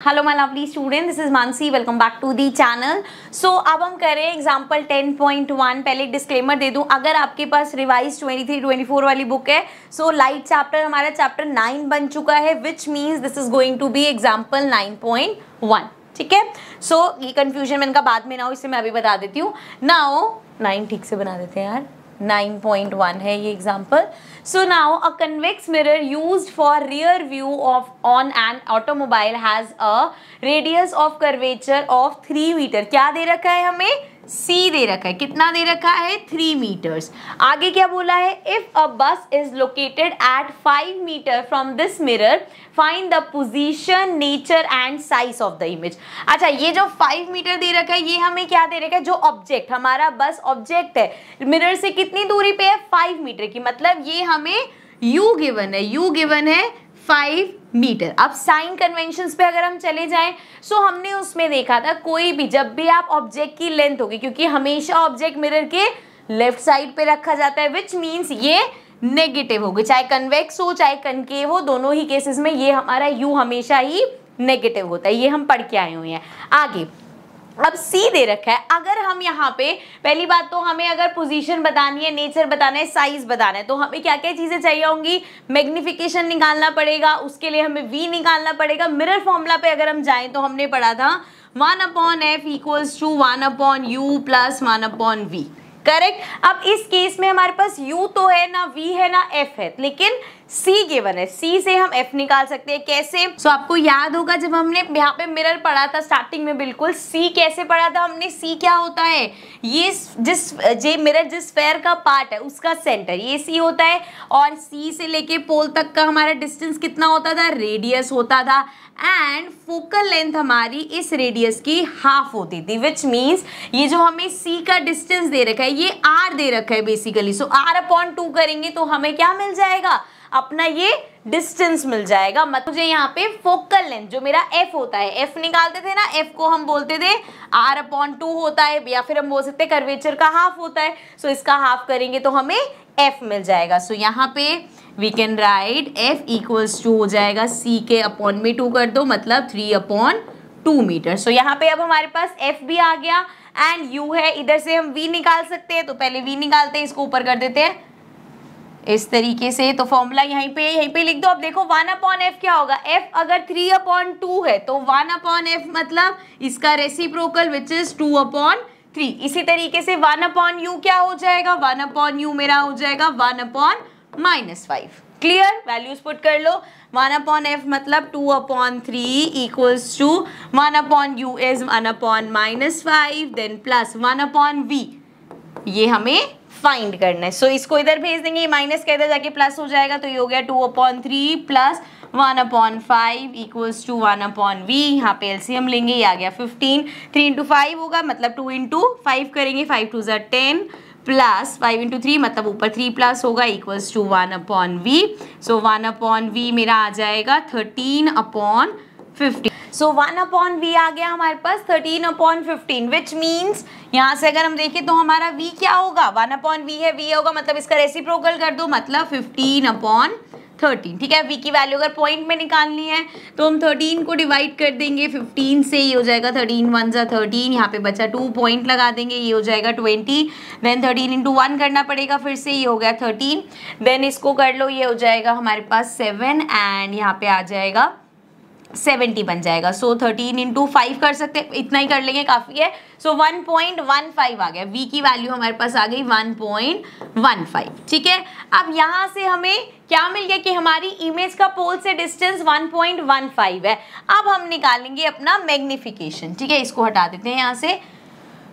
Hello my lovely student this is Mansi welcome back to the channel so अब हम करें example 10.1 पहले disclaimer दे दूँ। अगर आपके पास रिवाइज 23 24 वाली बुक है सो लाइट चैप्टर हमारा चैप्टर 9 बन चुका है which means this is going to be example 9.1 ठीक है? सो ये कंफ्यूजन मैंने बाद में ना हो, इससे मैं अभी बता देती हूँ। नाउ नाइन ठीक से बना देते हैं यार। 9.1 है ये example so now a convex mirror used for rear view of on an automobile has a radius of curvature of three metre क्या दे रखा है हमें? सी दे रखा है। कितना दे रखा है? थ्री मीटर्स आगे क्या बोला है? If a bus is located at five metre from this mirror find the position nature and size of the image अच्छा ये जो फाइव मीटर दे रखा है, ये हमें क्या दे रखा है? जो ऑब्जेक्ट हमारा बस ऑब्जेक्ट है। मिरर से कितनी दूरी पे है? फाइव मीटर की। मतलब ये हमें यू गिवन है। यू गिवन है फाइव मीटर। अब साइन कन्वेंशन पे अगर हम चले जाएँ सो हमने उसमें देखा था, कोई भी, जब भी आप ऑब्जेक्ट की लेंथ होगी, क्योंकि हमेशा ऑब्जेक्ट मिरर के लेफ़्ट साइड पे रखा जाता है विच मीन्स ये नेगेटिव होगी। चाहे कन्वेक्स हो, चाहे कनकेव हो, दोनों ही केसेस में ये हमारा यू हमेशा ही नेगेटिव होता है। ये हम पढ़ के आए हुए हैं। आगे अब सी दे रखा है। अगर हम यहाँ पे, पहली बात तो हमें अगर पोजीशन बतानी है नेचर बताना है साइज़ बताना है तो हमें क्या क्या चीज़ें चाहिए होंगी? मैग्निफिकेशन निकालना पड़ेगा, उसके लिए हमें वी निकालना पड़ेगा। मिरर फॉर्मूला पे अगर हम जाएँ तो हमने पढ़ा था one upon f equals to one upon u plus one upon v correct अब इस केस में हमारे पास यू तो है ना वी है ना एफ़ है, लेकिन c गिवन है. C से हम f निकाल सकते हैं. कैसे? सो so, आपको याद होगा जब हमने यहाँ पे मिरर पढ़ा था स्टार्टिंग में बिल्कुल c कैसे पढ़ा था हमने? C क्या होता है? ये जिस जे मिरर जिस फेयर का पार्ट है उसका सेंटर ये c होता है और c से लेके पोल तक का हमारा डिस्टेंस कितना होता था? रेडियस होता था. एंड फोकल लेंथ हमारी इस रेडियस की हाफ़ होती थी विच मीन्स ये जो हमें सी का डिस्टेंस दे रखा है ये आर दे रखा है basically so R upon two करेंगे तो हमें क्या मिल जाएगा? अपना ये डिस्टेंस मिल जाएगा। मतलब मुझे यहाँ पे फोकल लेंथ जो मेरा एफ़ होता है एफ़ निकालते थे ना एफ़ को हम बोलते थे आर अपॉन टू होता है, या फिर हम बोल सकते कर्वेचर का हाफ़ होता है। सो so, इसका हाफ़ करेंगे तो हमें एफ़ मिल जाएगा। सो so, यहाँ पे we can write f equals to हो जाएगा। सी के अपॉन में टू कर दो मतलब three upon two metre so यहाँ पे अब हमारे पास एफ़ भी आ गया एंड यू है। इधर से हम वी निकाल सकते हैं तो पहले वी निकालते हैं, इसको ऊपर कर देते हैं। इस तरीके से तो फॉर्मूला यहीं पे यहीं पे लिख दो। अब देखो वन अपॉन एफ़ क्या होगा? एफ़ अगर थ्री अपॉन टू है तो वन अपॉन एफ़ मतलब इसका reciprocal which is two upon three इसी तरीके से वन अपॉन यू क्या हो जाएगा? वन अपॉन यू मेरा हो जाएगा one upon minus five clear values put कर लो। वन अपॉन एफ़ मतलब two upon three equals to one upon u is one upon minus five then plus one upon v ये हमें find करना है। सो so, इसको इधर भेज देंगे माइनस के इधर जाके प्लस हो जाएगा तो ये हो गया two upon three plus one upon five equals to one upon v यहाँ पे एलसीएम लेंगे ये आ गया फिफ्टीन थ्री इंटू फाइव होगा मतलब टू इंटू फाइव करेंगे फाइव टू ज़र ten plus five into three मतलब ऊपर थ्री प्लस होगा equals to one upon v so one upon v मेरा आ जाएगा thirteen upon fifteen so one upon v आ गया हमारे पास thirteen upon fifteen which means यहाँ से अगर हम देखें तो हमारा वी क्या होगा? वन अपॉन वी है वी होगा मतलब इसका रेसिप्रोकल कर दो मतलब फिफ्टीन अपॉन थर्टीन ठीक है? वी की वैल्यू अगर पॉइंट में निकालनी है तो हम थर्टीन को डिवाइड कर देंगे फिफ्टीन से ये हो जाएगा थर्टीन वन ज़ा थर्टीन यहाँ पे बचा टू पॉइंट लगा देंगे, ये हो जाएगा twenty then thirteen into one करना पड़ेगा, फिर से ये हो गया थर्टीन देन इसको कर लो, ये हो जाएगा हमारे पास सेवन एंड यहाँ पे आ जाएगा सेवेंटी बन जाएगा। सो थर्टीन इंटू फाइव कर सकते इतना ही कर लेंगे, काफ़ी है। So one point one five आ गया। वी की वैल्यू हमारे पास आ गई वन पॉइंट वन फाइव ठीक है? अब यहाँ से हमें क्या मिल गया कि हमारी इमेज का पोल से distance one point one five है। अब हम निकालेंगे अपना मैग्निफिकेशन ठीक है? इसको हटा देते हैं यहाँ से।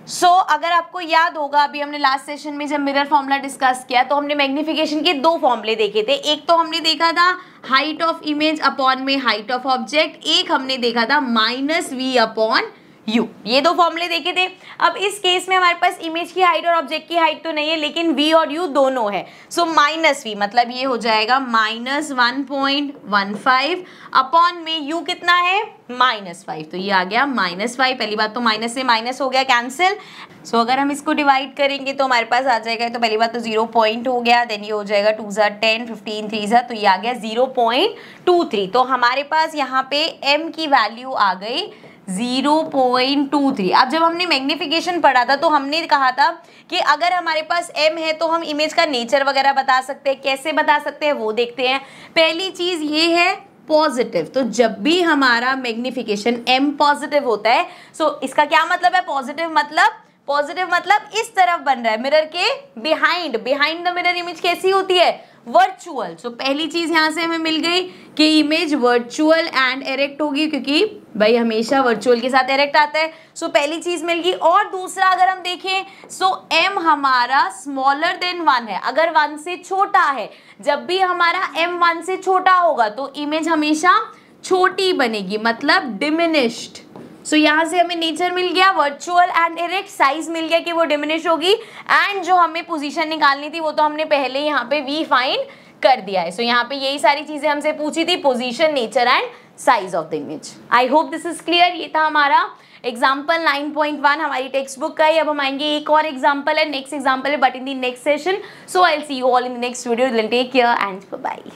सो so, अगर आपको याद होगा अभी हमने लास्ट सेशन में जब मिरर फॉर्मूला डिस्कस किया तो हमने मैग्निफिकेशन के दो फॉर्मूले देखे थे। एक तो हमने देखा था हाइट ऑफ़ इमेज अपॉन में हाइट ऑफ़ ऑब्जेक्ट एक हमने देखा था माइनस वी अपॉन यू। ये दो फॉर्मूले देखे थे। अब इस केस में हमारे पास इमेज की हाइट और ऑब्जेक्ट की हाइट तो नहीं है लेकिन वी और यू दोनों है। सो माइनस वी मतलब ये हो जाएगा minus one point one five upon में यू कितना है? माइनस फाइव तो ये आ गया माइनस फाइव पहली बात तो माइनस से माइनस हो गया कैंसिल सो so, अगर हम इसको डिवाइड करेंगे तो हमारे पास आ जाएगा तो पहली बात तो ज़ीरो पॉइंट हो गया देन ये हो जाएगा टू ज़ा टेन फिफ्टीन थ्री ज़ा तो ये आ गया ज़ीरो पॉइंट टू थ्री तो हमारे पास यहाँ पे एम की वैल्यू आ गई ज़ीरो पॉइंट टू थ्री। अब जब हमने मैग्निफिकेशन पढ़ा था तो हमने कहा था कि अगर हमारे पास एम है तो हम इमेज का नेचर वगैरह बता सकते हैं, कैसे बता सकते हैं, वो देखते हैं। पहली चीज़ ये है पॉजिटिव तो जब भी हमारा मैग्निफिकेशन एम पॉजिटिव होता है सो so इसका क्या मतलब है पॉजिटिव मतलब पॉजिटिव मतलब इस तरफ़ बन रहा है। मिरर के behind behind the mirror image कैसी होती है? वर्चुअल सो so, पहली चीज़ यहाँ से हमें मिल गई कि इमेज वर्चुअल एंड एरेक्ट होगी क्योंकि भाई हमेशा वर्चुअल के साथ एरेक्ट आता है। सो so, पहली चीज़ मिल गई। और दूसरा अगर हम देखें सो so, एम हमारा स्मॉलर देन वन है। अगर वन से छोटा है जब भी हमारा एम वन से छोटा होगा तो इमेज हमेशा छोटी बनेगी मतलब डिमिनिश्ड सो so, यहाँ से हमें नेचर मिल गया वर्चुअल एंड इरेक्ट साइज़ मिल गया कि वो डिमिनिश होगी। एंड जो हमें पोजीशन निकालनी थी वो तो हमने पहले यहाँ पे वी फाइंड कर दिया है। सो so, यहाँ पे यही सारी चीज़ें हमसे पूछी थी position nature and size of the image I hope this is clear ये था हमारा एग्ज़ाम्पल 9.1 हमारी टेक्स्ट बुक का। ही अब हम आएँगे एक और एग्ज़ाम्पल है नेक्स्ट एग्ज़ाम्पल है but in the next session so I see you all in the next video take care and bye